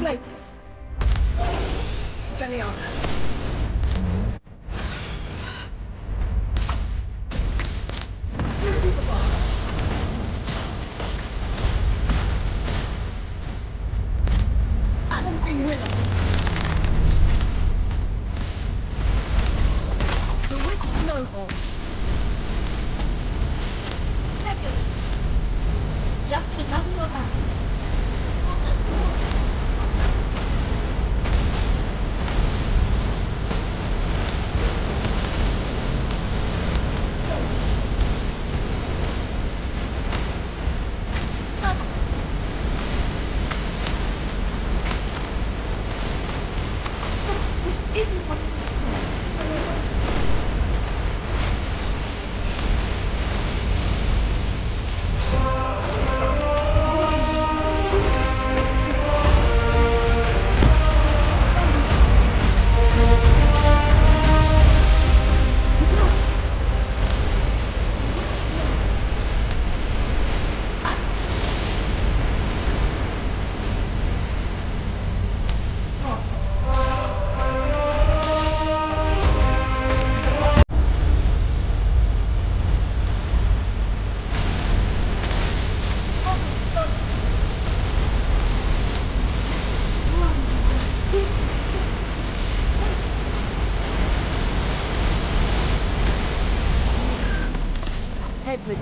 Inflatus. Spelliana. And Willow. The.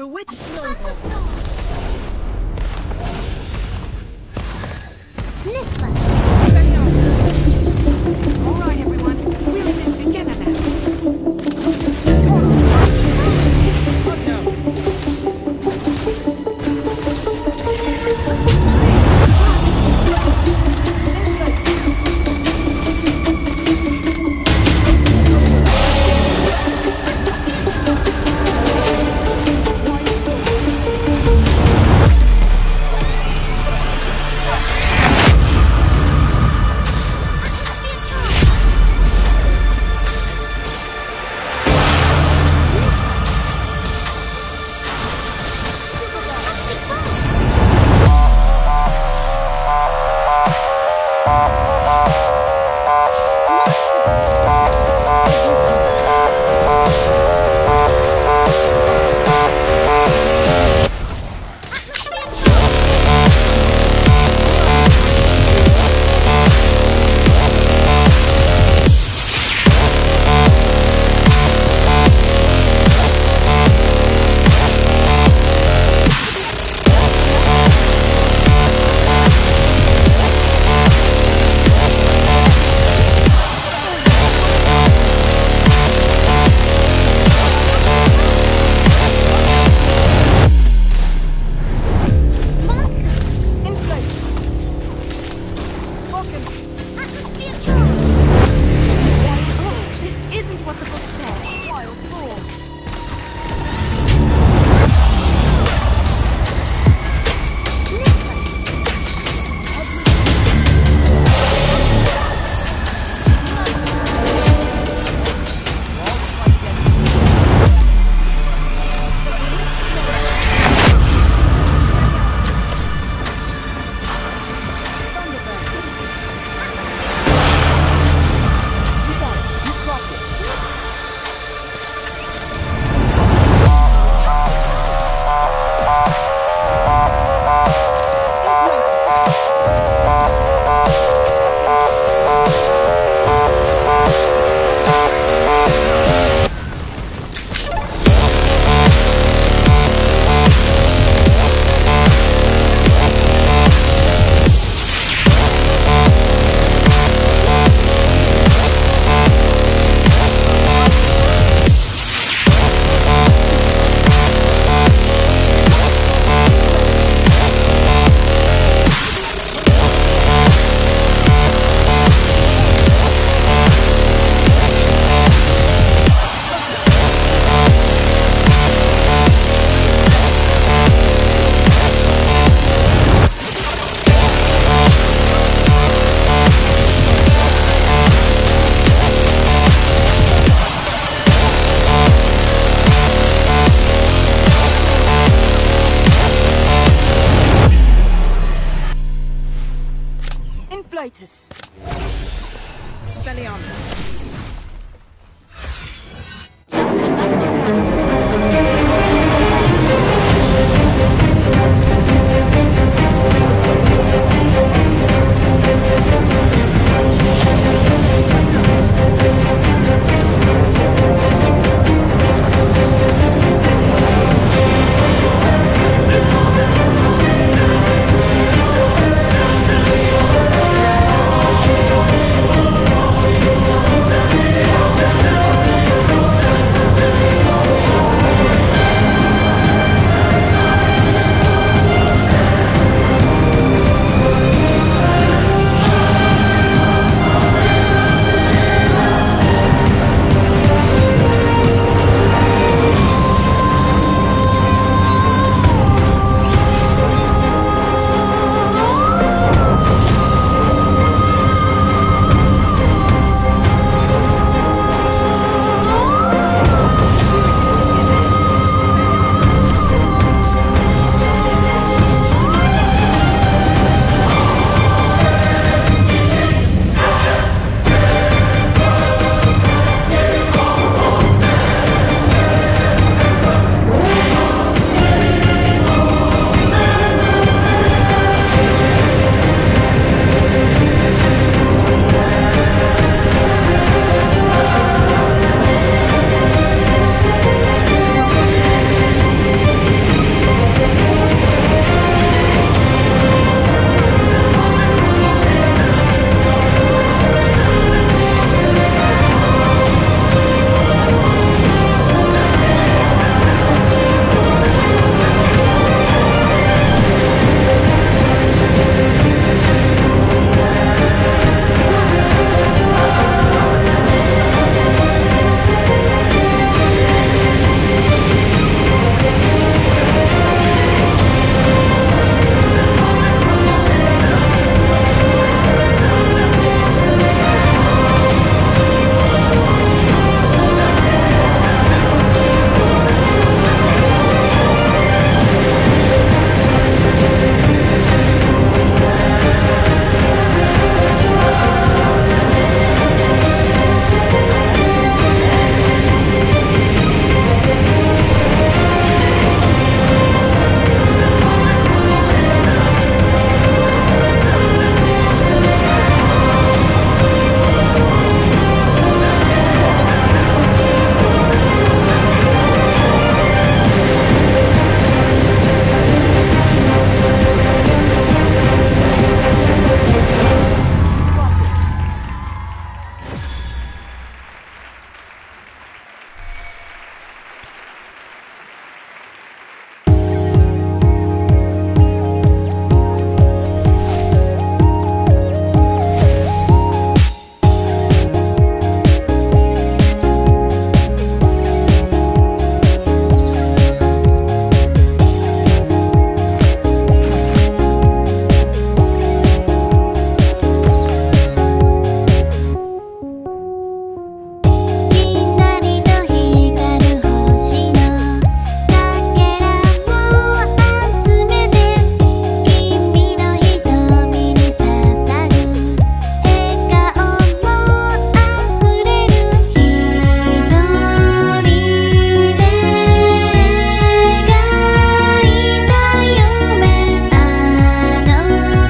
The Witch Snowball. All